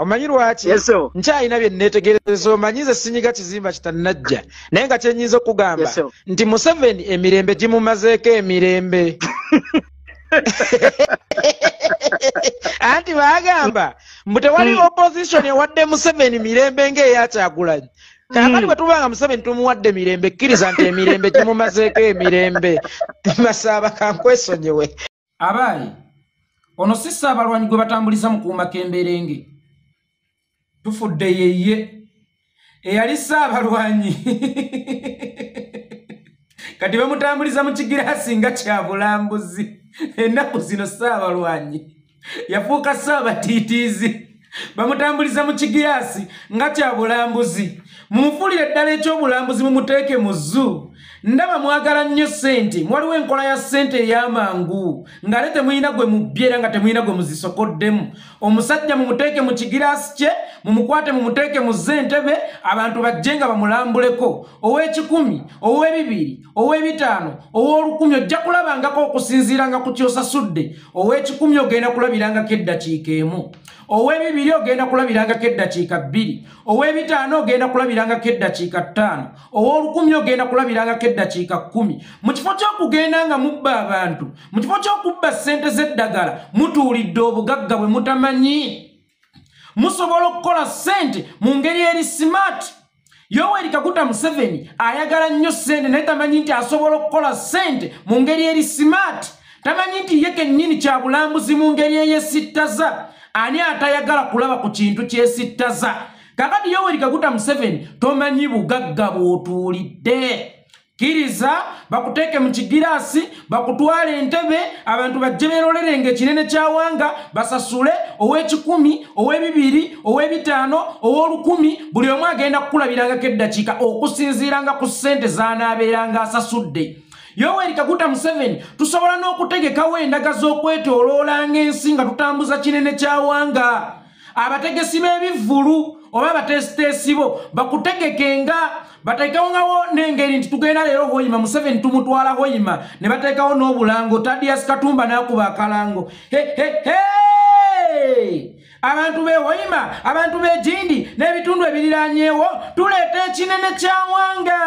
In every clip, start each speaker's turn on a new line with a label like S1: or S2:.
S1: omanyi lwaki? Nkyalina bye neetegereza omanyi nze sinyiga kizimba kitannajja. Naye nga kyenyiza okugamba nti museveni emirembe gimumazeeko emirembe. Anti baagamba mbu tewali
S2: Mm.
S1: opposition ewadde museveni mirembe ng'eyakyagulanyi kaakati
S2: Mm.
S1: bwe tuba nga museveni tumuwadde mirembe kkiriza nti emirembe gimumazeeko emirembe. Masaaba kankwesonyiwe
S3: abaayi ono si ssaabalwanyi gwe batambuliza mu kuuma k'emberenge tufudde yeye. Eyali ssaabalwanyi kati bamutambuliza mu kigiraasi nga kya bulambuzi ennaku zino ssaabalwanyi yafuuka ssaabatiitiizi bamutambuliza mu kigiraasi nga kya bulambuzi mumufuulire ddala ekyobulambuzi mumuteeke mu zu ndaba mwagala nnyo ssente. Waliwo enkola ya ssente ey'amangu ng'ate temulina gwe mubbye era nga temulina gwe muzisokoddemu. Omusajja mumuteeke mu kigiraasi kye mumukwate mumuteeke mu zentebe abantu bajje nga bamulambuleko. Ow'ekikumi ow'ebibiri ow'ebitaano ow'olukumi ojja kulabangako okusinziiranga ku kyosasudde. Ow'ekikumi ogenda kulabirangako eddakiika emu ow'ebibiri ogenda kulabirangako eddakiika bbiri ow'ebitaano ogenda kulabirangako eddakiika ttaano ow'olukumi ogenda kulabirangako eddakiika kkumi. Mu kifo ky'okugenda nga mubba abantu mu kifo ky'okubba ssente z'eddagala mutuulidde obugagga bwe mutamanyi? Musobola okukola ssente mu ngeri eri simaati yoweri kaguta museveni ayagala nnyo ssente naye tamanyi nti asobola okukola ssente mu ngeri eri simaati tamanyi nti ye kennyini kya bulambuzi mu ngeri eyesittaza ani atayagala kulaba ku kintu kyesittaza? Kakati yoweri kaguta museveni tomanyi bugagga bw'otuulidde. Kkiriza bakuteeke mu kigiraasi bakutwala entebe abantu bajje beerolerenga ekinene kyawanga basasule ow'ekikumi ow'ebibiri ow'ebitaano ow'olukumi buli omu agenda kukulabirangako eddakiika okusinziiranga ku ssente z'anaabeeranga asasudde yoweri kaguta museveni tusobola n'okutegekawo endaga z'okwetooloolanga ensi nga tutambuza kinene kyawanga abategesi b'ebivvulu oba abateesiteesi bo bakutegekenga bateekawo n'engeri nti tugenda leero hoyima museveni tumutwala hoyima ne bateekawo n'obulango tadias katumba n'akuba akalango. Hehehe abantu behoyima abantu b'egindi n'ebitundu ebiriranyeewo tuleeta ekinene kyawanga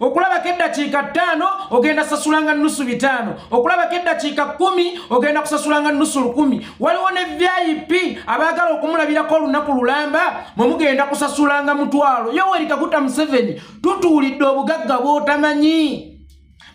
S3: okulabako eddakiika ttaano ogenda sasulanga nusu bitaano. Okulabako eddakiika kkumi ogenda kusasulanga nusu lukumi. Waliwo ne vip abaagala okumulabirako olunaku lulamba mwe mugenda kusasulanga mutwalo. Yoweri kaguta museveni tutuulidde obugagga bw'otamanyi.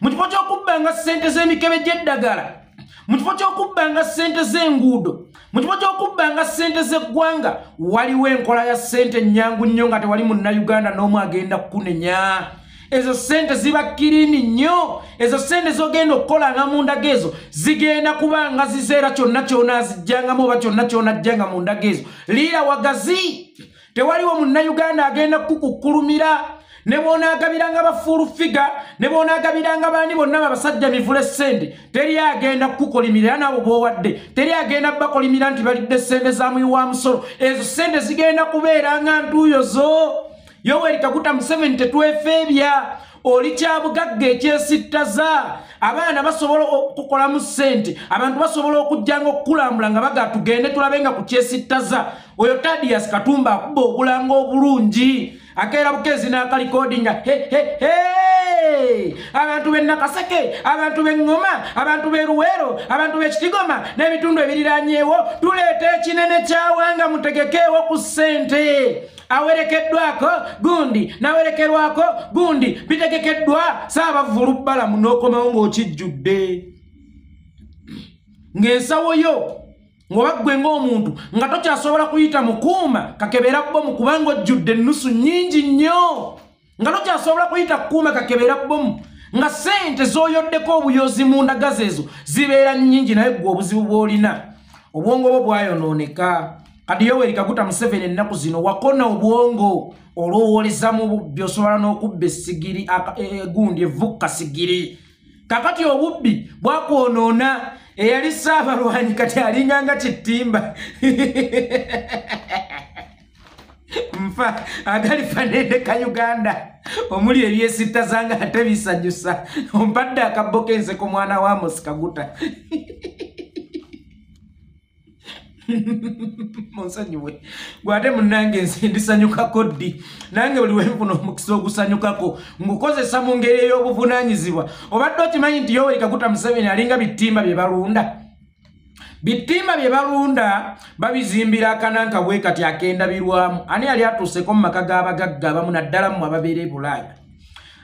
S3: Mu kifo ky'okubbanga ssente z'emikebe gy'eddagala mu kifo ky'okubbanga ssente z'enguudo mu kifo ky'okubbanga ssente z'eggwanga waliwo enkola ya ssente ennyangu nnyo nga tewali munnayuganda n'omu agenda kukunenya. Ezo ssente ziba kirini nnyo ezo ssente zogenda okukolanga mu ndaga ezo zigenda kuba nga zizeera kyonna kyona azijjangamu oba kyonna kyona ajjanga mu ndaga ezo liira wagazi tewaliwo munnayuganda agenda kukukkulumira ne bw'onaagabiranga bafuulu figa ne bw'onaagabiranga baani bonna babasajja mivule ssente teri agenda kukukolimira naabo bw'owadde teri agenda bakolimira nti balidde ssente za muyi wa musolo. Ezo ssente zigenda kubeeranga ntuuyo zo. Yoweri kaguta museveni tetwefeebya oli kyabugagga ekyesittaza. Abaana basobola okukolamu ssente abantu basobola okujjanga okukulambula nga baga tugende tulabe nga ku kyesittaza. Oyo tadias katumba akuba obulanga obulungi akeera bukezi n'akalikodinga hehehe abantu b'e nakaseke abantu b'eŋŋoma abantu b'e luweero abantu b'ekitigoma n'ebitundu ebiriranyeewo tuleeta ekinene kyawanga mutegekeewo ku ssente. Awerekeddwako gundi nawerekerwako gundi bitegekeddwa saabavulu bbalamu n'okomawo ng'okijjudde. Ng'ensawo yo ng'oba ggwe ng'omuntu nga tokyasobola kuyita mukuuma kakebera bbomu kubanga ojjudde ennusu nnyingi nnyo. Nga tokyasobola kuyita kukuuma kakebera bbomu nga ssente z'oyoddeko obuyozi mu ndagazi ezo zibeera nnyingi naye ggwe obuzibu bw'olina. Obwongo bwo bwayonooneka kati yoweri kaguta museveni ennaku zino wakona obwongo olowoleza mu bubbi osobola n'okubba essigiri egundi evukka sigiri kakati obubbi bwakwonoona eyali saabalwanyi kati alinganga kittimba. Nfa agalifa nendeka uganda. Omuli ebyesittazanga ate bisanyusa. Ompadde akabbo kenseko mwana wa mosi kaguta munsonyiwe gwate munange nze ndisanyukako ddi? Nange buli wenfuna omukisa ogusanyukako ngukozesa mu ngeri ey'obuvunanyizibwa. Obadde okimanyi nti yoweri kaguta museveni alinga bitimba bye balunda? Bitimba bye balunda babizimbira akananka bwe kati akenda birwamu ani yali atuuseko mu maka g'abagagga abamu naddala mu ababeera e bulaaya?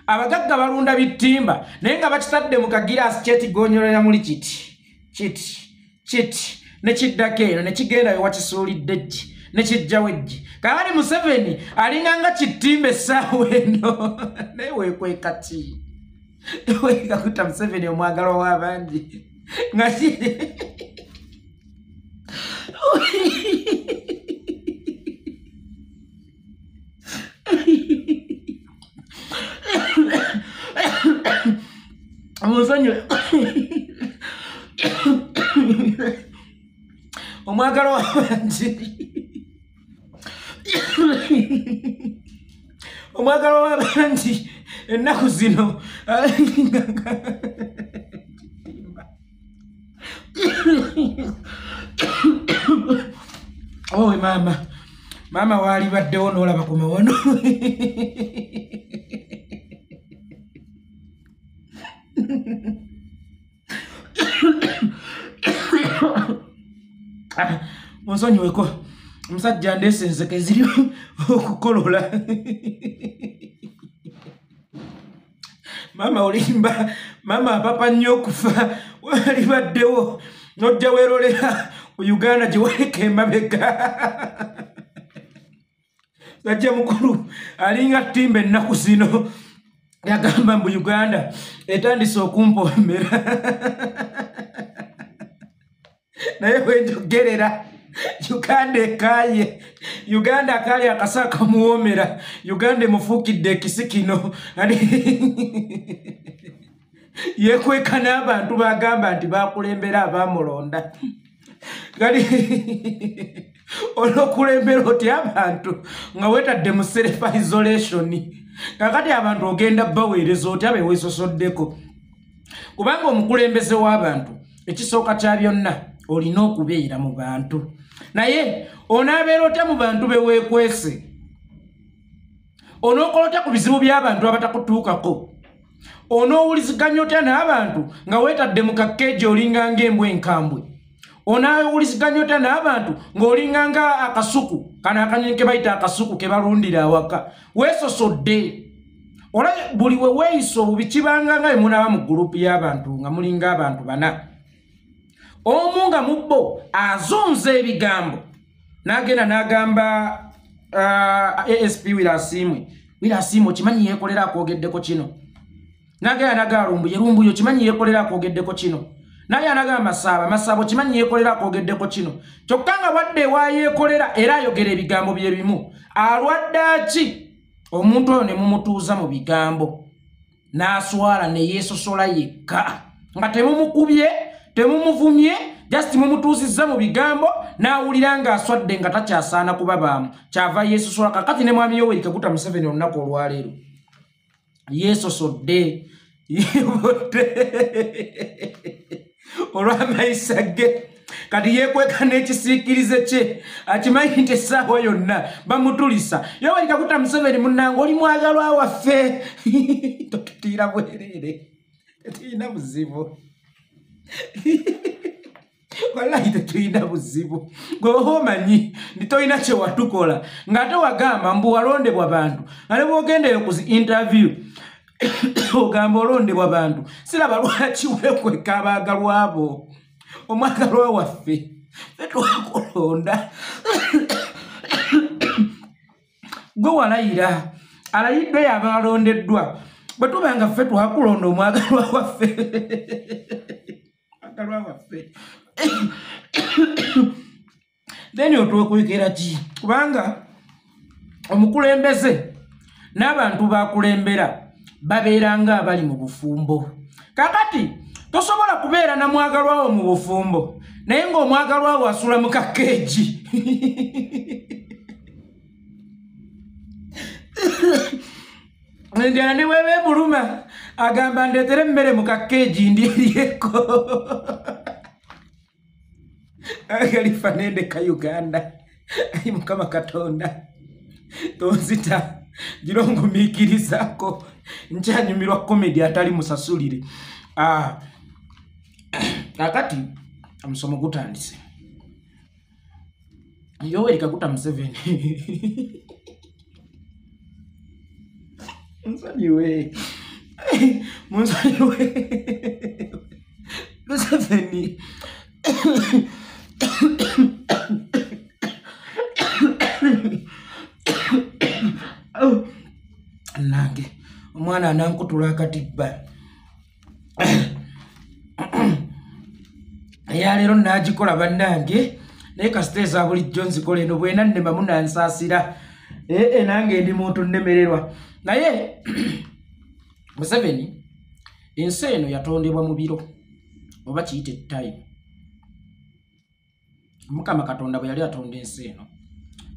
S3: Abagagga balunda bitimba naye nga bakitadde mu kagiraasi kyetigonyolera muli kiti? Kiti? Kiti nekiddako eno nekigenda wewakisuulidde ejji nekijjawo ejji kaali museveni alinga nga kitimba essaawa eno. Naye weekwekati wekakuta museveni omwagalwa w'abangi. Nga omusonyi omwagalo wabangi omwagalo wabangi ennaku zino. Owe maama maama waali baddewo noolaba ku mawono munsonyiweko omusajja ndeese enzeke ziri okukolola. Maama olimba maama apapa nnyo okufa wali baddewo nojja weerolera ku uganda gye waleka emabega. Sajja mukulu alinga ttimba ennaku zino yagamba mbu uganda etandise okumpoomera naye wenjogerera. Uganda ekaaye. Uganda akaali akasa akamuwoomera uganda emufuukidde ekisi kino. Yekweka n'abantu bagamba nti bakulembera abamulonda. Kali olwokulembera oti abantu? Nga wetadde mu serefa isolation. Kakati abantu ogenda baweereza oti abeweesosoddeko kubanga omukulembeze w'abantu ekisooka kya byonna olina okubeera mu bantu. Naye onaabeera otya mu bantu beweekwese onookola otya ku bizibu by'abantu abatakutuukako? Onoowuliziganya otya n'abantu nga weetadde mu kakkeeji olinganga embwa enkambwe? Onaawuliziganya otya n'abantu ng'olinganga akasuku kano akanyonyi ke bayita akasuku ke balundira awaka? Weesosodde. Ola buli we weeyisa obubi kibanga nga emunaaba mu gurupu y'abantu nga mulinga abantu bana omu nga mubbo azunza ebigambo. N'agenda n'agamba uh, asp wirasiimwe wirasiimwe okimanyi yeekolera akwogeddeko kino? N'agenda n'agamba lumbuye lumbuye okimanyi yeekolera akwogeddeko kino? Naye anagamba masaaba masaaba okimanyi yeekolera akwogeddeko kino? Kyokka nga bwadde ewayeekolera era ayogera ebigambo bye bimu alwadde aki omuntu oyo ne mumutuuza mu bigambo n'aswala ne yeesosola yekka nga temumukubye temumuvumye just mumutuusizza mu bigambo n'awulira ng'aswadde nga takyasaana kubabaamu. Kyava yeesosola kakati ne mwami yoweri kaguta museveni olunaku olwaleero. Yeesosodde yebodde olw'amayisa ge kati yeekweka n'ekisiikirize kye akimanyi nti essaawa yonna bamutulisa. Yoweri kaguta museveni munnanga oli mwagalwa waffe. Totutiira bwereere tetuyina buzibu wallahi tetulina buzibu. Gweoba omanyi tolina kyewatukola ng'ate wagamba mbu walondebwa bantu. Ale bwogendeyo ku zi interview ogamba olondebwa bantu siraba lwaki wekweka abaagalwabo omwagalwa waffe fetwakulonda gwe walayira alayiddwa yaba alondeddwa bwe tubanga ffe twakulonda omwagalwa waffe omwagalwa waffe then otwekwekera ki kubanga omukulembeze n'abantu bakulembera babeera nga abali mu bufumbo. Kakati tosobola kubeera na mwagalwawo mu bufumbo naye ng'omwagalwawo asula mu kakeegi enjala ne bweba emuluma agamba ndeetere emmere mu kakeegi ndyeryeko kagalifa nendeka uganda. Ayi mukama katonda tonzita girongumiikirizako nkyanyumirwa komedi atali musasulire. Ah, kakati omusomo gutandise. Yoweri kaguta museveni. Nsonyiwe munsonyiwe museveni nange omwana anankutula akatibba eyaleero nagikola bannange naye kasita eza bulijjo nzikola eno bwena nnema munansaasira ee nange ndi muntu nnemererwa naye museveni ensi eno yatondebwa mu biro oba kiyita ettayimu mukama katonda bwe yali atonda ensi eno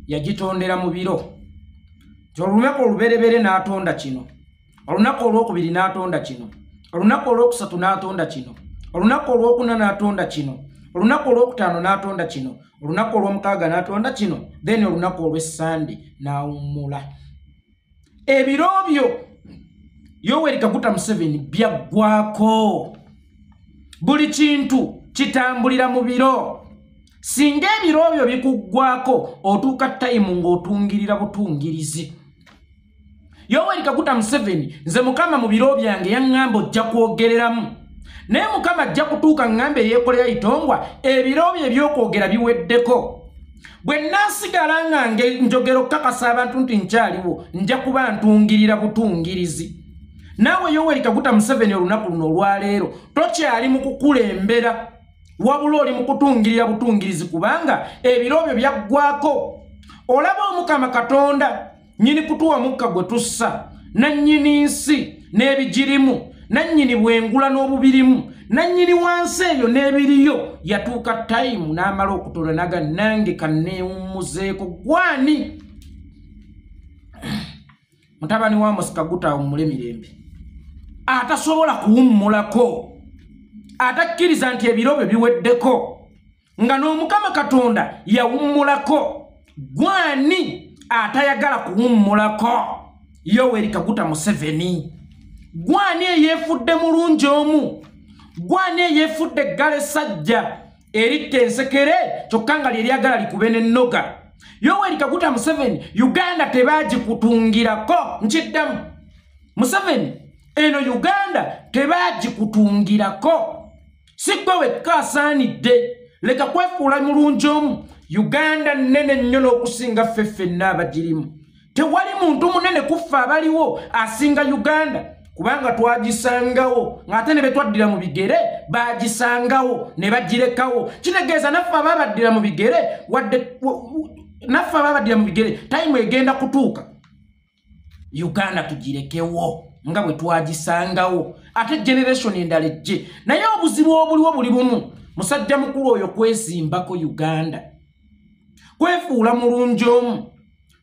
S3: yagitondera mu biro. Nti olunaku oluberebere n'atonda kino olunaku olwokubiri n'atonda kino olunaku olwokusatu n'atonda kino olunaku olwokuna n'atonda kino olunaku olwokutaano n'atonda kino olunaku olwomukaaga n'atonda kino then olunaku olwessande n'awummula. Ebiro byo yoweri kaguta museveni byaggwako buli kintu kitambulira mu biro. Singa ebiro byo bikuggwako otuuka tayimu ng'otungirira butungirizi. Yoweri kaguta museveni nze mukama mu biro byange yaŋŋamba ojja kwogereramu. Naye mukama ajja kutuuka ŋŋamba eyeekolera itongwa ebiro bye ebyokwogera biweddeko. Bwe naasigala nga nge njogera okukakasa abantu nti nkyaliwo nja kuba ntungirira butungirizi naawe yoweri kaguta museveni olunaku luno olwaleero tokyali mu kukulembera wabula oli mu kutungirira butungirizi kubanga ebiro byo byaggwako olaba omukama katonda nyini kutuwa mukka gwe tussa nannyini nsi n'ebigirimu nannyini bwengula n'obubirimu nannyini wansi eyo n'ebiriyo yatuuka tayimu n'amala okutola naga nange kanneewummuzeeko. Gwani? Mutabani wa musikaguta awummule mirembe atasobola kuwummulako atakkiriza nti ebiro bye biweddeko nga n'omukama katonda yawummulako gwani atayagala kuwummulako? Yoweri kaguta museveni gwani eyeefudde mulungi omu? Gwani eyeefudde eggala essajja eritta ensekere kyokka nga lyeryagala likube n'ennoga? Yoweri kaguta museveni uganda tebaagikutungirako nkiddamu. Museveni eno uganda tebaagikutungirako si gwe wekka asaanidde leka kwefuula mulungi omu. Uganda nnene nnyo n'okusinga ffe ffenna abagirimu. Tewali muntu munene kuffe abaliwo asinga uganda kubanga twagisangawo. Ng'ate ne betwaddira mu bigere baagisangawo ne bagirekawo. Kitegeeza naffe abaabaddira mu bigere wadde naffe abaabaddira mu bigere tayimu egenda kutuuka. Uganda tugirekewo nga bwe twagisangawo. Ate generation endala ejje naye obuzibu obuliwo buli bumu. Musajja mukulu oyo kwesimbako uganda. Kwefuula mulungi omu.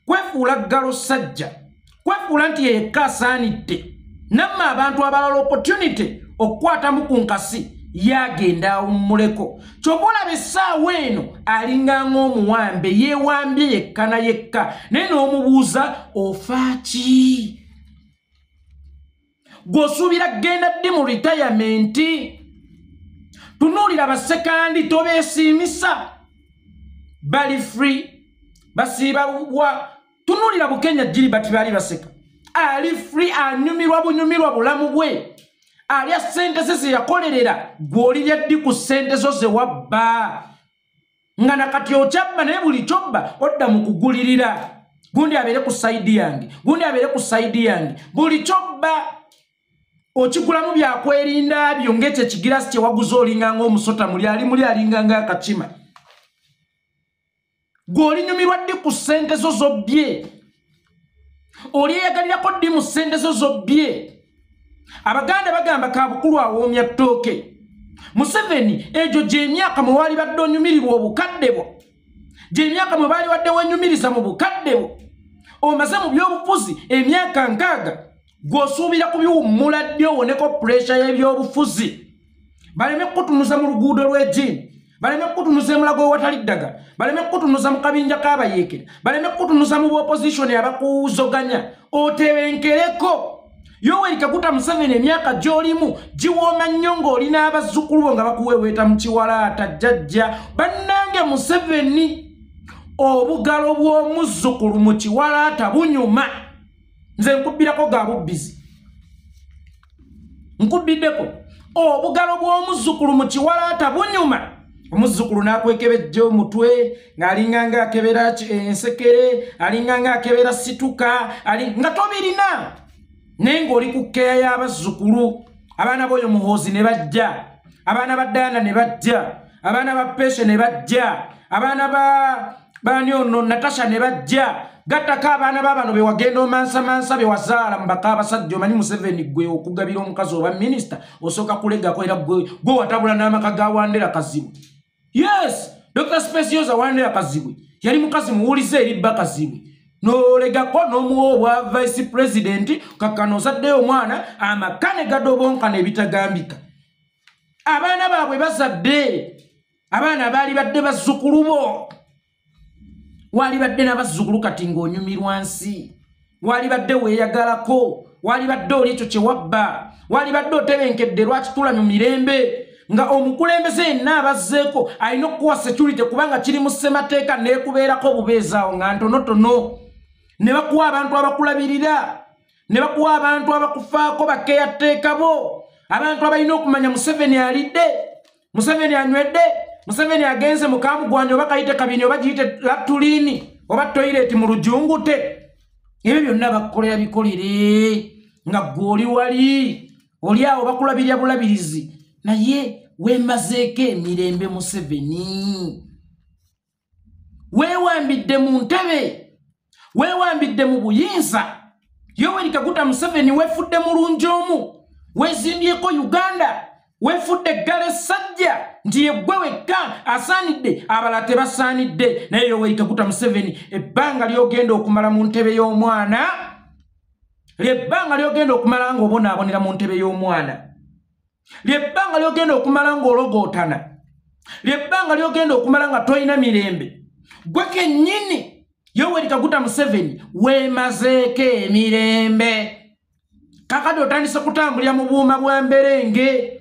S3: Kwefuula ggalo sajja. Kwefuula nti yekka asaanidde. Namme abantu abalala opportunity okukwatamu ku nkasi yagenda awummuleko kyova olaba essaawa eno alinganga omuwambe yeewambye yekka na yekka. Naye n'omubuuza ofaaki gw'osuubira kgenda ddi mu ritayamenti tunuulira basekandi tobeesiimisa. Bali free basiibabwa tunuulira bukenya jiribati baali baseka. Ali free anyumirwa bunyumirwa bulamu bwe. Alya ssente ze zeyakolerera gw'olirya ddi ku ssente zo zewabba nga nakati okyabba naye buli kyobba odda mu kugulirira. Gundi abeere ku sayidi yange gundi abeere ku sayidi yange. Buli kyobba okigulamu byakwerinda byo ngekyo ekigirasi kyewaguza olinganga omusota muli ali muli alinganga akakima gw'olinyumirwa ddi ku ssente zo zobbye? Olyeyagalirako ddi mu ssente zo zobbye? Abaganda bagamba ka bukulu awoomya ttooke. Museveni egyo gy'emyaka mwe waali badde onyumirirwa obukadde bwo. Gy'emyaka mwe baali wadde wenyumiriza mu bukadde bwo. Omaze mu byobufuzi emyaka nkaaga gw'osuubira kubiwummula ddi owoneko puresha y'ebyobufuzi? Baleme kukutunuza mu luguudo lw'ejini baleme kutunuza emulago ewatali ddagala. Baleme kutunuza mu kabinja k'abayeekera. Baleme kutunuza mu bopozitioni abakuuzoganya otebenkereko! Yoweri kaguta museveni emyaka gy'olimu giwooma nnyo ng'olina abazzukulu bo nga bakuweweeta mu kiwalaata jjajja. Bannange museveni obugalo bw'omuzzukulu mu kiwalaata bunyuma nze nkubbirako ga bubbizi. Nkubbiddeko obugalo bw'omuzzukulu mu kiwalaata bunyuma. Omuzzukulu n'akwekebejja omutwe ng'alinganga akebera ensekere alinganga akebera situka nga tobirina. Naye ng'oli ku kkeya y'abazzukulu abaana b'oyo muhoozi ne bajja abaana ba dayana ne bajja abaana ba peshe ne bajja abaana ba bani ono natasha ne bajja gattako abaana babano bewagenda omansamansa bewazaala mubaka abasajja omanyi museveni gwe okugabira omukazi oba minisita osooka kulegako era gwe watabula n'amaka ga wandera kazibwe yes dr speciosa wandera kazibwe yali mukazi muwulize eribba kazibwe n'olegako n'omuwa obwa vice president kakkano osaddeyo omwana amaka ne gadobonkana ebitagambika. Abaana baabwe bazadde abaana baali badde bazzukulu bo wali badde n'abazzukulu kati ng'onyumirwa nsi. Wali badde weeyagalako. Wali badde oli ekyo kyewabba wali badde otebenkedde lwaki tula mu mirembe? Nga omukulembeze yenna abazzeeko alina okukuwa security kubanga kiri mu ssemateeka neekubeerako obubeezaawo nga ntonotono. Ne bakuwa abantu abakulabirira. Ne bakuwa abantu abakufaako bakeeyateeka bo. Abantu abalina okumanya museveni alidde. Museveni anywedde museveni agenze mukamugwanya oba kayite kabini oba giyite latulini oba toyireti mu lujungute. Ebyo byonna bakukolera bikolere nga gwe oli wali oli awo bakulabirya bulabirizi. Naye weemazeeko emirembe museveni. Weewambidde mu ntebe weewambidde mu buyinza. Yoweri kaguta museveni weefudde mulungi omu weezimbyeko uganda weefudde eggala essajja nti yeggwe wekka asaanidde abalala tebasaanidde. Naye yoweri kaguta museveni ebbanga ly'ogenda okumala mu ntebe y'omwana lyebbanga ly'ogenda okumala ng'obonaabonera mu ntebe y'omwana lyebbanga ly'ogenda okumala ng'ologootana lyebbanga ly'ogenda okumala nga tolina mirembe. Gwe kennyini yoweri kaguta museveni weemazeeko emirembe. Kakati otandise kutambulira mu buuma bwa mberenge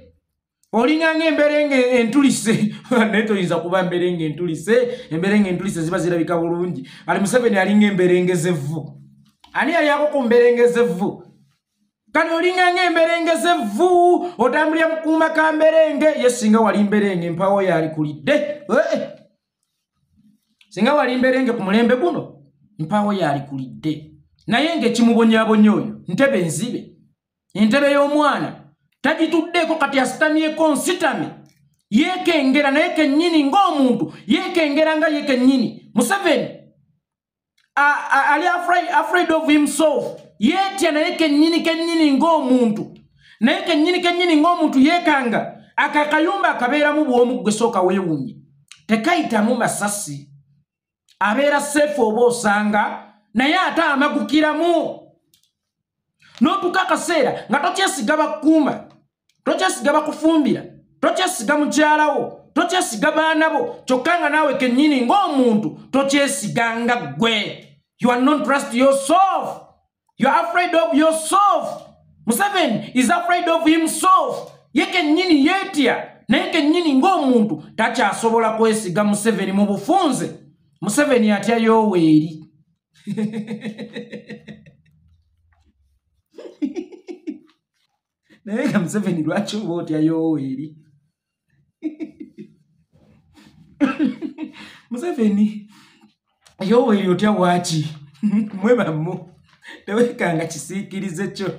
S3: olinganga emberenge entulise. Naye toyinza kuba mberenge entulise. Emberenge entulise ziba zirabika bulungi. Ali museveni alinga emberenge zevvu. Ani yalyako ku mberenge zevvu? Kati olinganga emberenge zevvu? Otambulira mukuuma ka mberenge? Ye singa wali mberenge empawo yali kulidde eh. singa wali mberenge ku mulembe guno mpawo yali kulidde naye ngaekimubonyabonya oyo ntebe nzibe. Entebe y'omwana tagituddeeko kati asitamyeko nsitame yeekengera naye kennyini ng'omuntu yeekengera nga ye kennyini. Museveni ali afraid of himself. Yeetya naye kennyini kennyini ng'omuntu. Naye kennyini kennyini ng'omuntu yeekanga. Aka akayumba akabeeramu bwomu gwe sooka weewunye. Tekayitamu masasi. Abeera seefu oba osanga naye ate amagukiramu. N'otuka akaseera nga tokyesiga bakuuma tokyesiga bakufumbira tokyesiga mukyalawo tokyesiga baana bo kyokka nga naawe kennyini ng'omuntu tokyesiganga ggwe. You are not trust yourself. You are afraid of yourself. Museveni is afraid of himself. Ye kennyini yeetya naye kennyini ng'omuntu takyasobola kwesiga museveni mu bufunze. Museveni atya yoweeri naye nga museveni lwaki oba otya yoweeri museveni yoweeri otya waaki? Mwe bammu tewekanga kisiikirize kyo.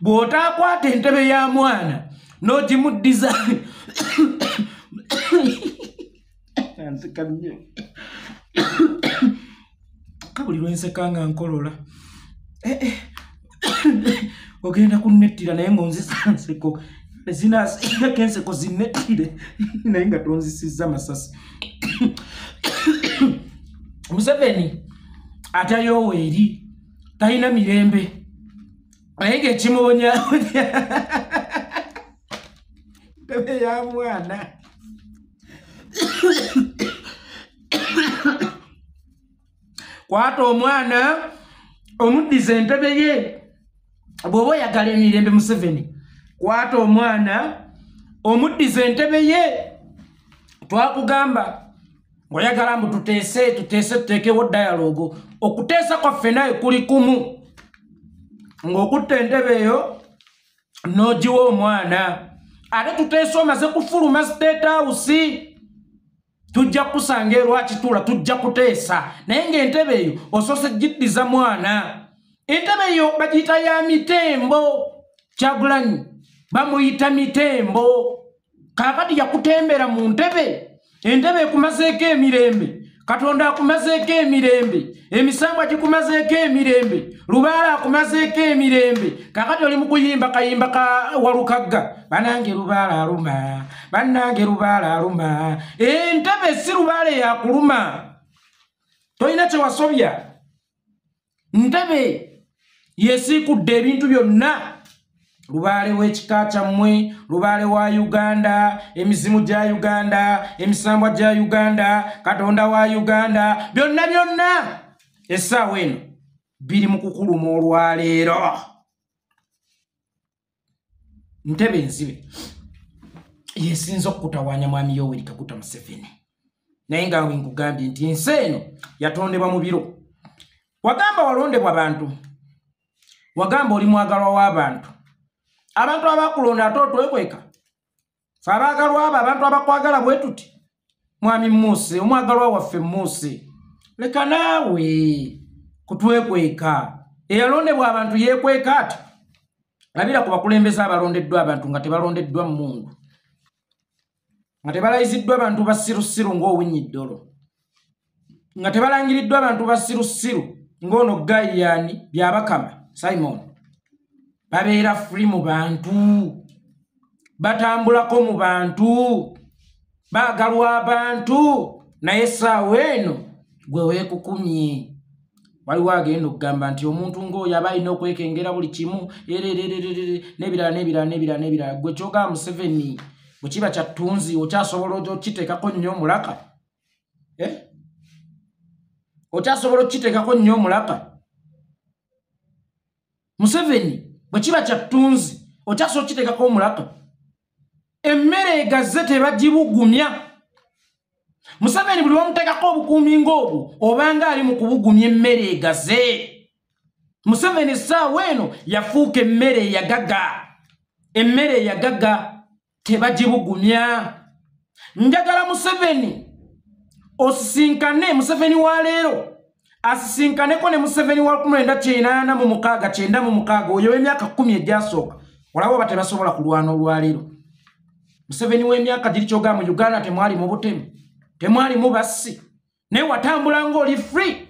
S3: Bw'otaakwata entebe ya mwana n'ogimuddiza. Nseka nnyo. Kabuli lwenseka nga nkolola ogenda kunnettira naye ngaonzisa nseko. Ezinako enseko zinnettire. Naye nga tonzisizza masasi. Museveni atyayowo eri talina mirembe. Naye ngaekimubonyabonya entebe ya mwana. Kwata omwana omuddiza entebe ye bw'oba oyagala emirembe museveni kwata omwana omuddiza entebe ye twakugamba ng'oyagala mbu tuteese tuteese tuteekewo dialogo okuteesa kwaffe naye kuli kumu. Ng'okutta entebe eyo n'ogiwa omwana. Ate tuteese omaze kufuluma state house tujja kusanga erwakituula tujja kuteesa. Naye ng'entebe eyo osoose giddiza mwana. Entebe eyo bagiyita ya mitembo. Kyagulanyi bamuyita mitembo. Kaakati yakutembera mu ntebe entebe ekumazeeko emirembe katonda akumazeeko emirembe emisambwa gikumazeeko emirembe lubaala akumazeeko emirembe. Kakati oli mukuyimba kayimba ka walukagga banange lubaala aluma bannange lubaala aluma. Entebe si lubaala eyakuluma tolina kyewasobya ntebe yesiikudde ebintu byonna lubaale w'ekika kyammwe lubaale wa uganda emizimu gya uganda emisambwa gya uganda katonda wa uganda byonna byonna. Essaawa eno biri mu kukuluma olwaleero. Ntebe enzibe. Yesinza okukutawaanya mwami yoweri kaguta museveni. Naye nga we nkugambye nti ensi eno yatondebwa mu biro. Wagamba walondebwa bantu. Wagamba oli mwagalwa w'abantu abantu abakulonda ate otwekweka. Fe abaagalwa abo abantu abakwagala bwe tuti mwami muuse omwagalwa waffe muuse leka naawe kutwekweka. Eyalondebwa abantu yeekweka ati labira ku bakulembeze abalondeddwa abantu nga tebalondeddwa mmundu. Nga tebalayiziddwa abantu basirusiru ng'owinyiddolo nga tebalangiriddwa abantu basirusiru ng'ono gayyaani byabakama simon babeera fuli mu bantu. Batambulako mu bantu. Baagalwa abantu. Naye essaawa eno gwe weekukumye. Waliwo agenda okugamba nti omuntu ng'oyo aba alina okwekengera buli kimu ererererere n'ebirala n'ebirala n'ebirala n'ebirala gwe kyogamba museveni bwe kiba kya ttunzi okyasobola okiteekako nnyo omulaka? Eh? okyasobola okukiteekako nnyo omulaka? Museveni bwe kiba kya ttunzi okyasobola okukiteekako omulaka emmere egaze tebagibugumya museveni buli bamuteekako obukuumi ng'obwo obanga ali mu kubugumya emmere egaze museveni essaawa eno yafuuka emmere eyagaga emmere eyagaga tebagibugumya. Njagala museveni osisinkane museveni wa leero asisinkaneko ne museveni wa 1996 oyo w'emyaka 1 egyasooka. Olaba oba tebasobola kulwana olwaleero. Museveni w'emyaka giri kyogaa mu uganda temwali mu butemu temwali mu bassi. Naye watambula ng'oli free.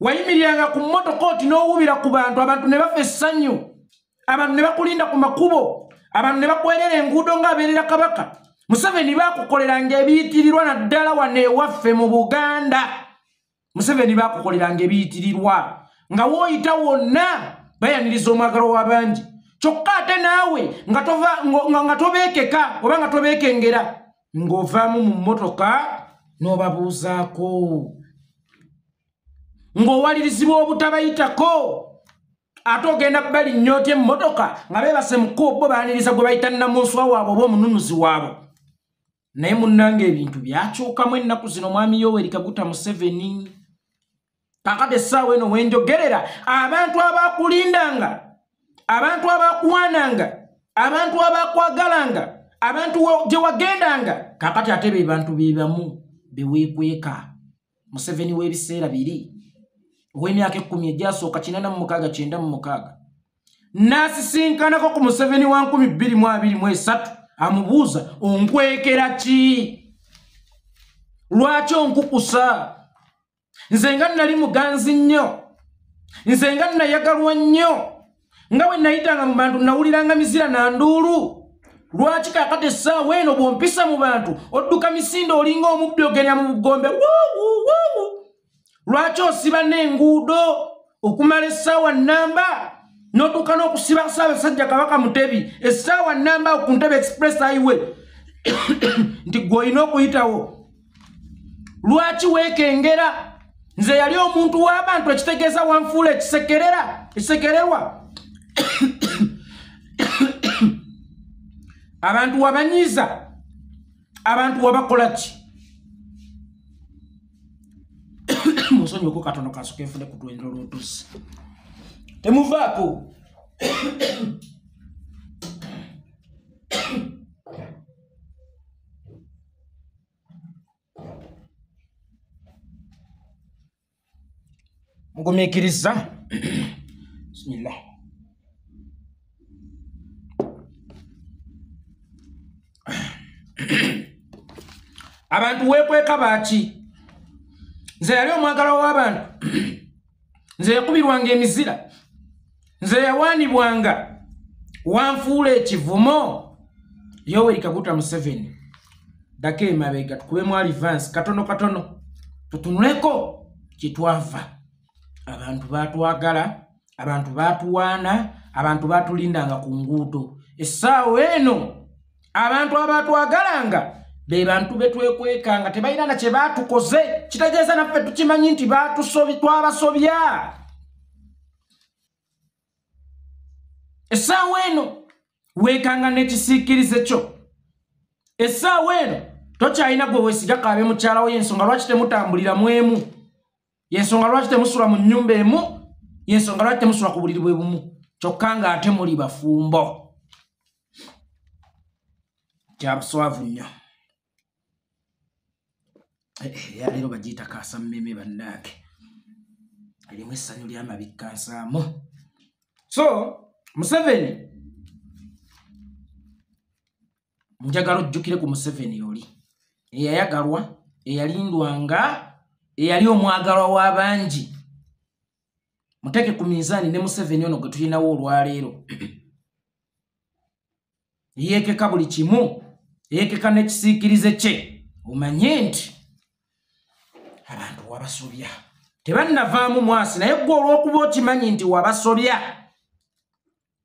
S3: Wayimiriranga ku mmotoka oti n'owubira ku bantu abantu ne bafa essanyu. Abantu ne bakulinda ku makubo. Abantu ne bakwerera enguudo ng'abeerera kabaka. Museveni baakukoleranga ebiyitirirwa naddala wano ewaffe mu buganda museveni baakukoleranga ebiyitirirwa nga wooyita wonna bayaniriza omwagalo w'abangi kyokka ate naawe nga tobeekeka oba nga tobeekengera ng'ovaamu mu mmotoka n'obabuuzaako. Ng'owalirizibwa obutabayitako ate ogenda bbali nnyooty emmotoka nga beebase muko bo baaniriza gwe bayita namunswa waabwe oba omununuzi waabwe. Naye munnanga ebintu byakyukamu ennaku zino mwami yoweri kaguta museveni kakati essaawa eno wenjogerera abantu abaakulindanga abantu abaakuwananga abantu abaakwagalanga abantu gye wagendanga kakati ate be bantu be bamu beweekweka museveni w'ebiseera biri ow'emyaka ekkumi egyasooka kinana mu mukaaga kyenda mu mukaaga n'asisinkanako ku museveni wa nkumi bbiri mu abiri mu esatu amubuuza onkwekera ki? Lwaki onkukusa nze nga nali muganzi nnyo. Nze nga nayagalwa nnyo. Nga bwe nayitanga mu bantu nawuliranga mizira na nduulu. Lwaki kakati essaawa eno bw'ompisa mu bantu odduka misinde olinga omubbi ogenya mu bugombe? Wuuwu wuuwu lwaki osiba n'enguudo okumala essaawa namba n'otuuka n'okusiba ssaabasajja kabaka mutebi? Essaawa namba ku ntebe express highway. Nti gwe olina okuyitawo. Lwaki weekengera nze yali omuntu w'abantu ekitegeeza wanfuula ekisekerera ekisekererwa. Abantu wabanyiiza abantu wabakola ki? Musonyiweko katono kasoka enfune ku lwendo lwotusi temuvaako mugumiikiriza. Bismillah. Abantu weekweka baaki? Nze yali omwagala w'abantu nze yakubirwanga emizira. Nze yawaanibwanga wanfuula ekivumo. Yoweri kaguta museveni. Dako emabega tukubemu alivansi katono katono. Tutunuleko kyetwava abantu batwagala abantu batuwaana abantu batulindanga ku nguudo essaawa eno abantu abatwagalanga be bantu betwekwekanga tebalina na kye batukoze kitegeeza naffe tukimanyi nti twabasobya. Essaawa eno weekanga n'ekisiikirize kyo. Essaawa eno tokyalina gwe weesiga kaabe mukyalawo yensonga lwaki temutambulira mu emu yensonga lwaki temusula mu nnyumba emu? Yensonga lwaki temusula ku buliri bwe bumu? Kyokka ng'ate muli bafumbo. Kyabuswavu nnyo. Yaleero bagiyita kaasa mmeme bannaage. Erimu essanyu ly'amabikka nsaamu so museveni njagala ojjukire ku museveni oli. Eyayagalwa eyalindwanga eyali omwagalwa w'abangi muteeke ku minzaani ne museveni ono gwe tulinawo olwaleero. Yeekeka buli kimu yeekeka n'ekisiikirize kye omanye nti abantu wabasobya. Tebannavaamu mwasi naye gwe olw'okuba okimanyi nti wabasobya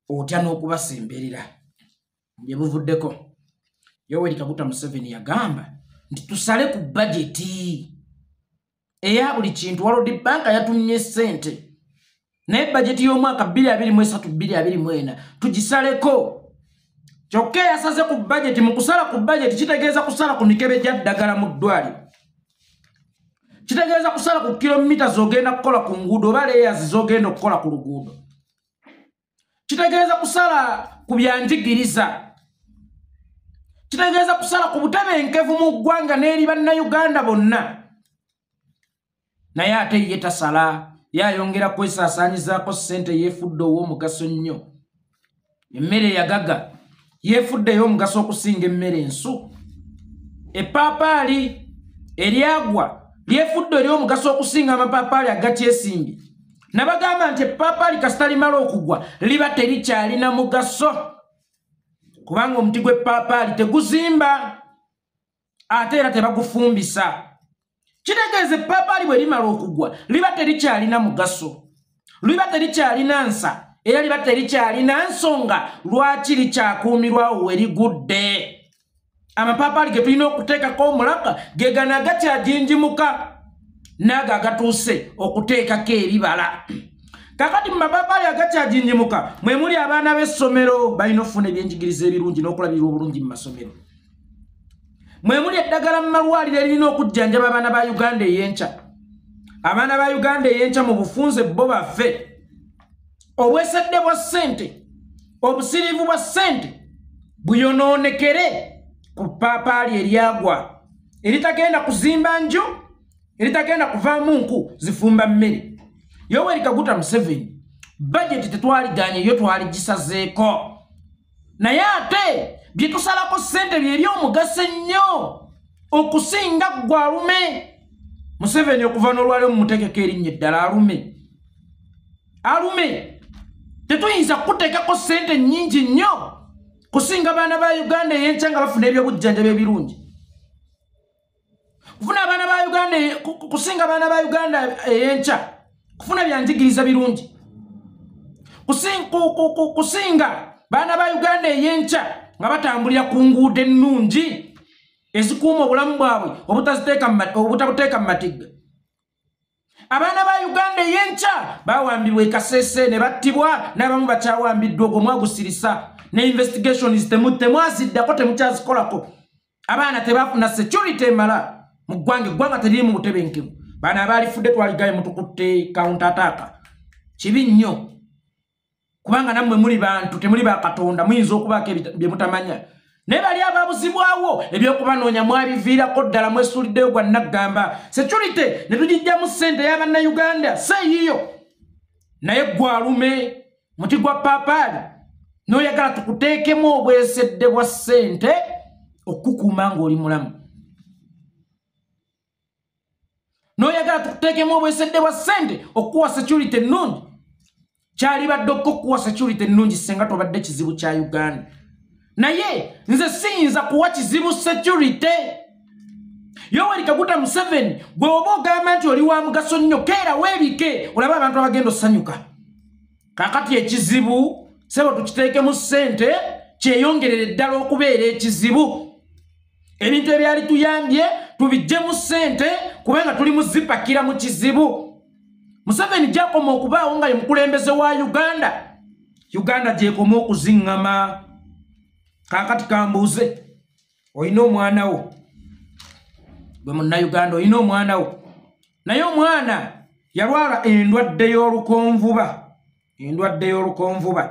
S3: otya n'okubasemberera. Bye buvuddeko. Yoweri kaguta museveni yagamba nti tusale ku bajeti eya buli kintu walodi banka yatumye sente naye bajeti y'omwaka 223 tugisaleko kyokka eyasaze ku bajeti mu kusala ku bajeti kitegeeza kusala ku mikebe gya ddagala mu ddwaliro. Kitegeeza kusala ku kilomita z'ogenda kukola ku nguudo oba leyazi z'ogenda okukola ku luguudo. Kitegeeza kusala ku byanjigiriza. Kitegeeza kusala ku butebenkevu mu ggwanga n'eri bannayuganda bonna naye ate ye tasala yayongera kwesaasaanyizaako ssente yeefudde ow'omugaso nnyo. Emmere yagaga yeefudde ey'omugaso okusinga emmere ensu. Epaapaali eryagwa lyefudde ery'omugaso okusinga amapaapaali agatyesimbye nabagamba nti epaapaali kasita limala okugwa liba terikyalina mugaso. Kubanga omuti gw'epaapaali teguzimba ate era tebagufumbisa kitegeeza epaapaali bwe limala okugwa liba terikyalina mugaso. Liba terikyalina nsa era liba terikyalina nsonga lwaki likyakuumirwawo we ligudde amapaapaali ge tulina okuteekako omulaka ge gano agakyajinjimuka naago agatuuse okuteekako ebibala. Kakati mu mapaapaali agakyajinjimuka mwe muli abaana b'essomero balina okufuna ebyenjigiriza ebirungi n'okulabirwa obulungi mu masomero mwe muli eddagala mu malwaliro erina okujjanjaba abaana ba uganda ey'enkya. Abaana ba uganda ey'enkya mu bufunze bo baffe. Obwesedde bwa ssente obusiriivu bwa ssente buyonoonekere ku paapaali eryagwa. Eritagenda kuzimba nju eritagenda kuvaamu nku zifumba mmere. Yoweri kaguta museveni bajeti tetwaliganye yo twaligisazeeko. Naye ate bye tusalako ssente bye ebyomugaso ennyo okusinga ggwe alume. Museveni okuva n'olwaliro mumutegeko erinnya eddala alume. Alume tetuyinza kukuteekako ssente nnyingi nnyo kusinga baana ba uganda ey'enkya nga bafuna ebyobujjanjaba ebirungi. Kufuna abaana ba uganda kusinga abaana ba uganda ey'enkya kufuna byanjigiriza birungi. Kusinga baana ba uganda ey'enkya nga batambulira ku nguudo ennungi ezikuuma obulamu bwabwe obutabuteeka mu matigga. Abaana ba uganda ey'enkya bawambibwa ekasese ne battibwa n'abamu bakyawambiddwa ogwo mwagusirisa ne investigations temwaziddako temukyazikolako abaana tebafuna security emala mu ggwanga eggwanga teriri mu butebenkevu baana abaalifudde twaligayo mutukutte countataka kibi nnyo kubanga nammwe muli bantu temuli bakatonda muyinza okubaako bye mutamanya. Naye bali ababuzibwawo ebyokubanoonya mwabiviirako ddala mwesuuliddeyo gwa naggamba security ne tugijjamu ssente y'abannayuganda seeyiyo naye gwalume muti gwa paapaali n'oyagala tukuteekemu obwesedde bwa ssente okukukuuma ng'oli mulamu. N'oyagala tukuteekemu obwesedde bwa ssente okukuwa security ennungi kyalibadde okukuwa security ennungi singa tobadde kizibu kya uganda. Naye nze siyinza kuwa kizibu security. Yoweri kaguta museveni gwe oba ogamba nti oli wa mugaso nnyo keera weebike olabe abantu abagenda osanyuka. Kakati ekizibu sebo tukiteekemu ssente kyeyongerere ddala okubeera ekizibu. Ebintu ebyali tuyambye tubijjemu ssente kubanga tuli muzipakira mu kizibu museveni gyakoma okubaawo nga ye mukulembeze wa uganda. Uganda gyekoma okuziŋŋama. Kakati kambuuze olina omwana wo. Gwe munnayuganda olina omwana wo. Naye omwana yalwala endwadde y'olukonvuba. Endwadde y'olukonvuba.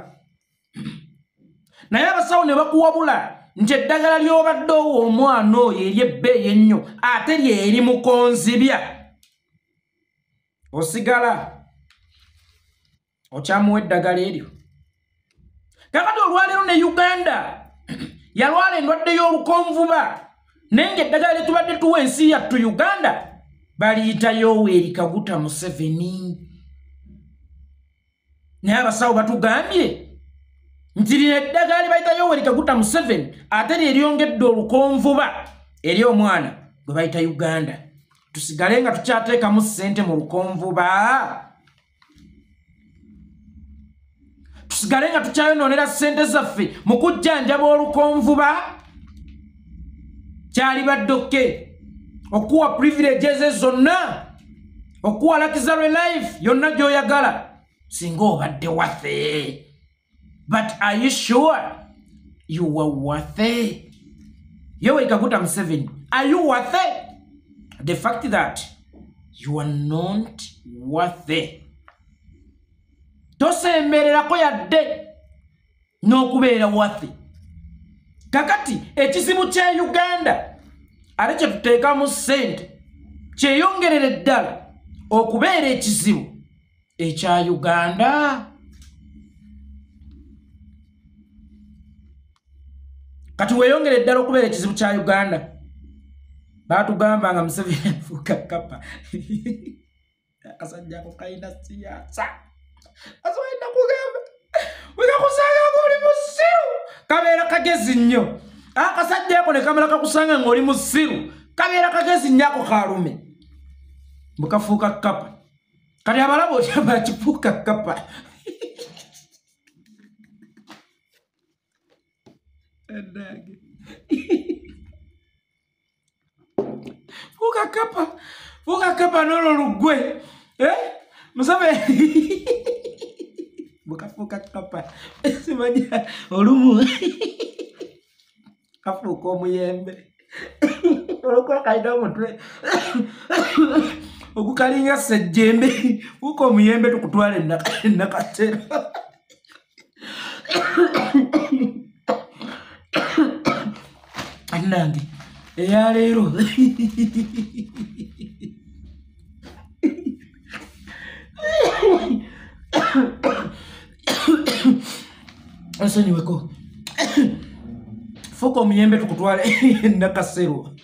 S3: Naye abasawo ne bakuwabula nti eddagala ly'obadde owa omwana oyo eri ebbeeyi ennyo ate lyeri mukonzibya osigala okyamuwa eddagala eryo. Kakati olwaleero ne uganda yalwala endwadde y'olukonvuba naye ngaeddagala lyetubadde tuwa ensi yattu uganda baliyitayo eri kaguta museveni. Naye abasawo batugambye nti lino eddagala lyebayitayo weri kaguta museveni ate lyeryongedde olukonvuba eri omwana gwe bayita uganda tusigale nga tukyateekamu ssente mu lukonvuba tusigale nga tukyayonoonera ssente zaffe mu kujjanjaba olukonvuba. Kyali baddokke okuwa privileges zonna okuwa lakizarwe life yonna gy'oyagala singa obadde waffe but are you sure you were worth it? Yoweri kaguta museveni are you worth it the fact that you are not worth it tosembererako yadde n'okubeera waffe kakati ekizibu kya uganda ate kye tuteekamu ssente kyeyongerere ddala okubeera ekizibu ekya uganda. Kati weeyongere ddala okubeera ekizibu kya uganda baatugamba nga museveni afuuka kapa akasajjako kalina siyaasa asobola kugamba wekakusanga ngaoli musiru kabeera kagezi nnyo. Akasajja ako ne kamala kakusanga ngaoli musiru kabeera kagezi nnyo ako kalume bwekafuuka kapa kati abalaba otya bakifuuka kapa Endage. fuuka kapa fuuka kapa n'olwo luggwe eh? musabe. Bwekafuuka kapa. Simanya olumu. Kafuuka omuyembe. Olwokuba kalina omutwe. Ogukalinga sejjembe. Fuuka omuyembe tukutwala enakatero annange eyaleero nsonyiweko fuka omuyembe tukutwale nakasero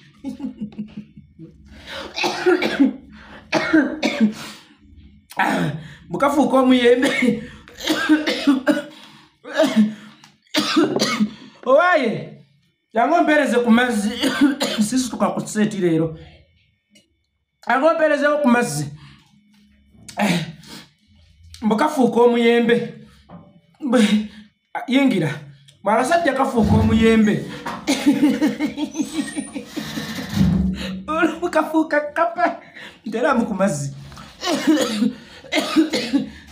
S3: bukafuuka omuyembe yango mpereze ku mazzi sisituka ku seeti leero. Yango mperezewo ku mazzi mbwekafuuka omuyembe. Yingira. Bwabasajja kafuuka omuyembe. Kafuuka kapa nteramu ku mazzi.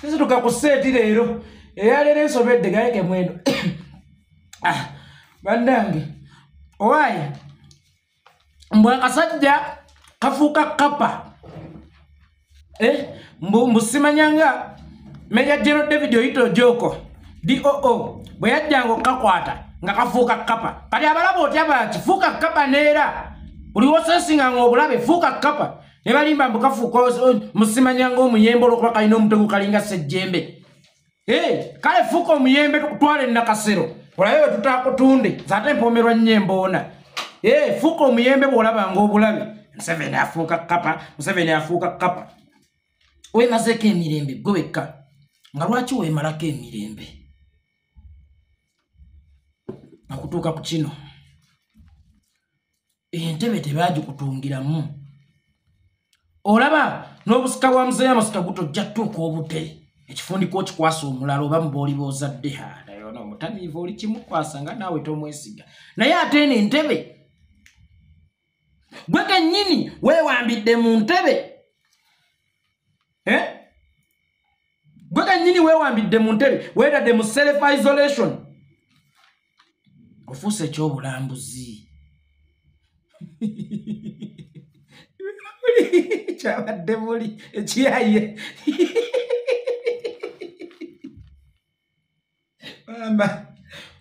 S3: Sisituka ku seeti leero eyaleero ensobedde gayeke mwendo. Ah, bannange owaayi mbwe akasajja kafuuka kapa Eh, mbu mbu simanyanga meja general david oyito joko doo bwe yajjanga okakwata nga kafuuka kapa kati abalaba otya baki fuuka kapa neera? Buli wosensinganga obulabe fuuka kapa ne balimba mbu kafuuka musimanyanga omuyembe olwokuba kalina omutego kalinga sejjembe. Eh, kale fuuka omuyembe tukutwala enakasero olabe bwe tutakutunde zaate empomerwa nnyo emboona. Eh, fuuka omuyembe bw'olabanga obulabe museveni afuuka kapa museveni afuuka kapa weemazeeko emirembe gwe wekka. Nga lwaki weemalako emirembe? Okutuuka ku kino. Entebe tebaagikutungiramu olaba n'obusika bwa muzeeya musika gutojja ttuuka obute. Ekifundiko okikwasa omulala oba mubaoli boozadde hayona omutamiivu oli kimukwasa nga naawe tomwesiga. Naye ate eno entebe gwe kennyini weewambidde mu ntebe. Eh? gwe kennyini weewambidde mu ntebe weetadde mu self isolation ofuuse ekyobulambuzi. Kyabadde muli ekiyaye maama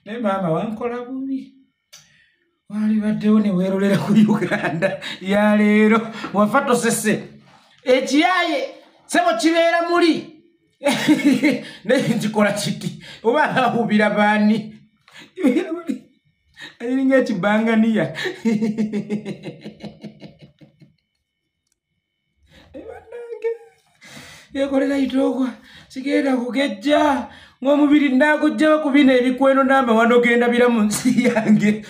S3: naye maama wankola bubi. Walibaddewo ne weerolera ku uganda yaleero wafa tosese. Ekiyaye sebo kibeera muli? Naye nkikola kiti? Oba awubira baani? Ayiringa ekibanganiya bannange yekolera itookwa sigenda kugejja ng'omubiri naagujja bakubina ebikweno n'amawano gendabira mu nsi yange.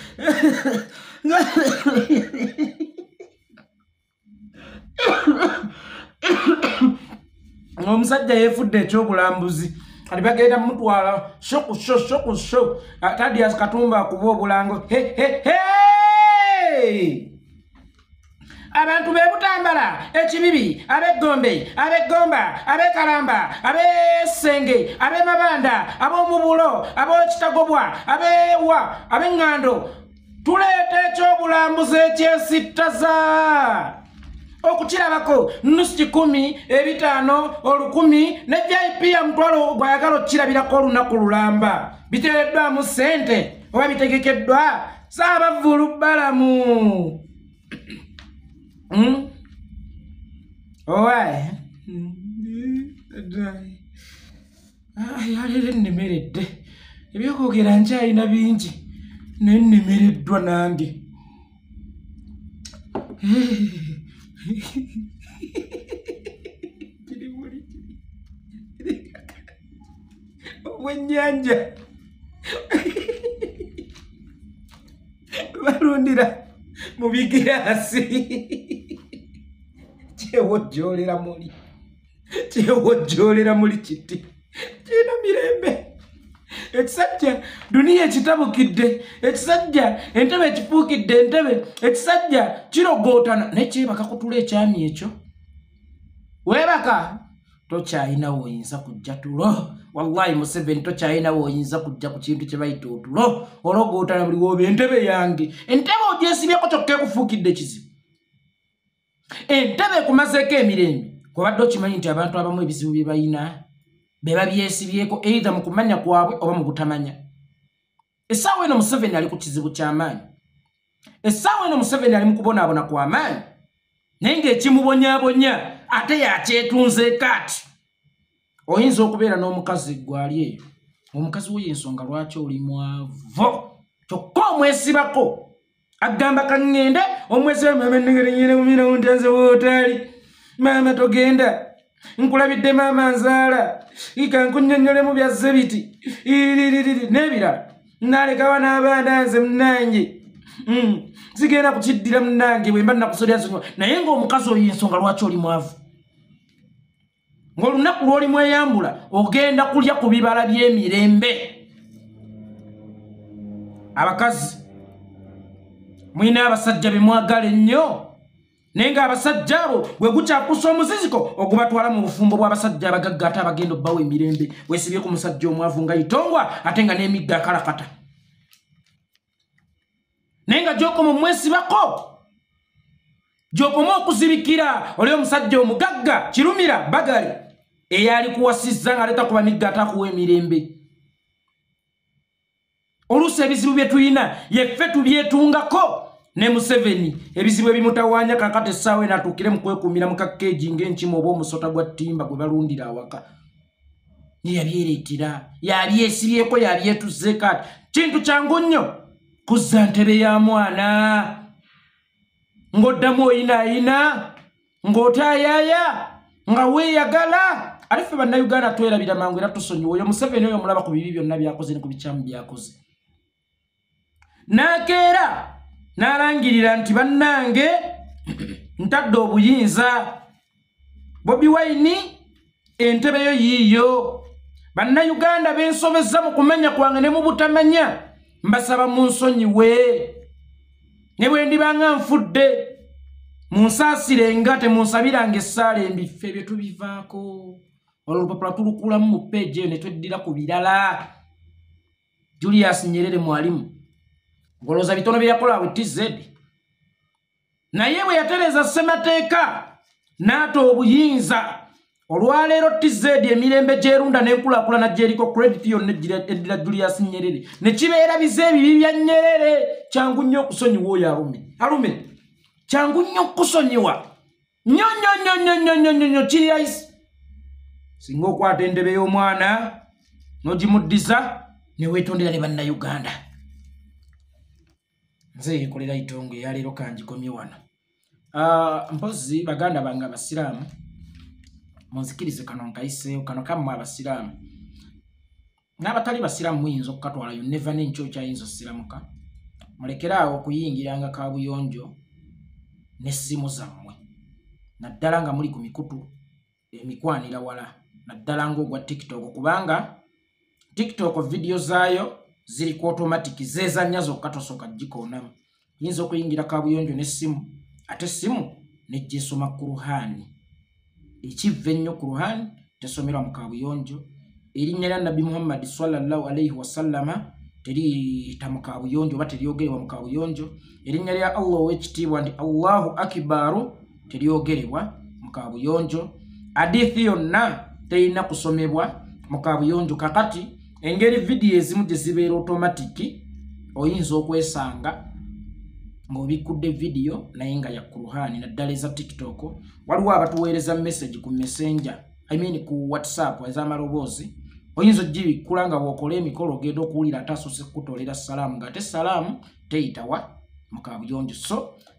S3: Omusajja yeefudde ekyobulambuzi kati bagenda mutwala shokusho shokusho tadias katumba akuba obulango abantu bebutambala ekibibi abegombe abegomba abekalamba abesenge abemabanda ab'omubulo ab'ekitagobwa abewa ab'eŋŋando tuleeta ekyobulambuzi ekyesittaza okukirabako nusu kikumi ebitaano olukumi ne vip ya mutwalo gwayagala okukirabirako olunaku lulamba. Biteereddwamu ssente oba bitegekeddwa? Saabavulu balamu owaye yaleero ennemeredde ebyokwogera nkyalina bingi naye nnemereddwa nange. Obwennyanja. Balundira mu bigiraasi kyewojjoolera muli? Kyewojjoolera muli kiti? Kiina mirembe. Ekisajja duniya ekitabukidde ekisajja entebe ekifuukidde entebe ekisajja kirogootana. Naye kyebaka kutula ekyami ekyo. Weebaka tokyayina woyinza kujja tulo. Wallahi museveni tokyayina woyinza kujja ku kintu kye bayita otulo. Ologootana buli wooba entebe yange. Entebe ogyesibyeko kyokka ekufuukidde ekizibu entebe ekumazeeko emirembe kwebadde okimanyi nti abantu abamu ebizibu bye bayina be babyesibyeko eitha mu kumanya kwabwe oba mu butamanya. Essaawa eno museveni ali ku kizibu ky'amaanyi. Essaawa eno museveni ali mu kubonaabona kw'amaanyi. Naye ng'ekimubonyabonya ate yakyetunzeeko ati oyinza okubeera n'omukazi gwali eyo. Omukazi wo yensonga lwaki oli mwavo kyokka omwesibako agamba kaŋŋende omwesiba maama muntanze wootali maama togenda nkulabidde maama nzaala ikankunyonyolemu byazze biti. Iriririri n'ebirala. Nalekawa n'abaana nze munange sigenda kukiddira munange bwe mba nakusolya nsonga naye ng'omukazi oyo ensonga lwaki oli mwavu? Ng'olunaku lw'oli mweyambula ogenda kulya ku bibala by'emirembe. Abakazi mulina abasajja be mwagala ennyo. Naye ng'abasajja abo bwe gukyakusa omuziziko ogubatwala mu bufumbo bw'abasajja abagagga ate abagenda obbawo emirembe weesibye ku musajja omwavu nga itongwa ate nga n'emigga akalakata. Naye nga gyokoma omwesibako gyokoma okuzibikira oli omusajja omugagga kirumira bagali eyali kuwasizza ng'aleeta kuba migga ate akuwa emirembe oluusi ebizibu bye tulina yeffe tubyetungako ne museveni ebizibu ebimutawaanya kakati essaawa enatuukire mu kwekuumira mu kakkeegi ng'enkima oba omusota gwa ttimba gwe balundira awaka. Ye yabyereetera yabyesibyeko yabyetuzeeko ati kintu kyangu nnyo kuzza ntebe ya mwana. Ng'oddamu oyinaayina ng'otaayaaya nga weeyagala. Ate ffe bannayuganda twerabira mangu era tusonyiwa oyo museveni oyo omulaba ku bibi byonna byakoze ne ku bikyamu byakoze n'akeera n'alangirira nti bannange ntadde obuyinza. Bobi wayini entebe yo yiiyo. Bannayuganda bensobezza mu kumanya kwange ne mu butamanya mbasaba munsonyiwe. Ne bwe ndibanga nfudde munsaasirenga temunsabiranga essaala embife bye tubivaako. Olwo olupapula tulukulamu mu peegi eyo ne tweddira ku birala. Julius nyerere mwalimu ngolowooza bitono bye yakola awe tz naye bwe yatereeza ssemateeka n'ata obuyinza. Olwaleero tz emirembe gyerunda n'enkulaakulana gyeriko krediti yonna eddira julius nyerere. Ne kibeera bize ebibi bya nyerere. Kyangu nnyo okusonyiwa oyo alume. Alume kyangu nnyo okukusonyiwa nnyo nnyo nnyo nnyo nnyo nnyo nnyo kiri ayisi singa okwata endebe y'omwana n'ogimuddiza ne weetondera ne bannayuganda. Nze yekolera itongo eyaleero kangikomye wano. Ah, mpozi baganda bange abasiraamu munzikirize kano nkayiseewo kano kammwe abasiraamu. N'abatali basiraamu muyinza okukatwala yo neva n'enkyo kyayinza osiramuka mulekere awo okuyingiranga kabuyonjo n'essimu zammwe. Naddala nga muli ku mikutu emikwanira wala naddala ng'ogwa tiktok kubanga tiktok vidiyo zaayo ziri ku automatic zezanya zokka tosooka gikoonamu yinza okuyingira kabuyonjo n'essimu ate essimu nejjesoma ku ruhaani ekiva ennyo ku ruhaani tesomerwa mu kabuyonjo erinnya lya nabbi muhammadi salallahu alaihi wasallama teriyita mu kabuyonjo oba teryogerebwa mu kabuyonjo erinnya lya allah ow'ekitiibwa nti allahu akibaru teryogerebwa mu kabuyonjo adiithi yonna terina kusomebwa mu kabuyonjo kakati engeri vidiyo ezimu gye zibeera otomatiki oyinza okwesanga ng'obikkudde vidiyo naye nga ya kuruhaani naddala eza tiktok. Waliwo abatuweereza message ku messenger I mean ku whatsapp ez'amaloboozi oyinza ogibikkula nga bw'okola emikolo ogenda okuwulira ate asoose kukutolera salaamu ng'ate salaamu teyitawa mu kabuyonjo so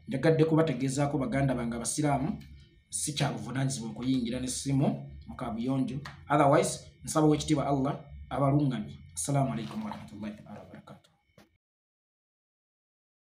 S3: njagadde kubategeezaako baganda bange abasiraamu si kya buvunanyizibwa okuyingira n'essimu mu kabuyonjo otherwise nsaba wekitiibwa allah abalungamye assalamu alaikum warahmatullahi wabarakatuh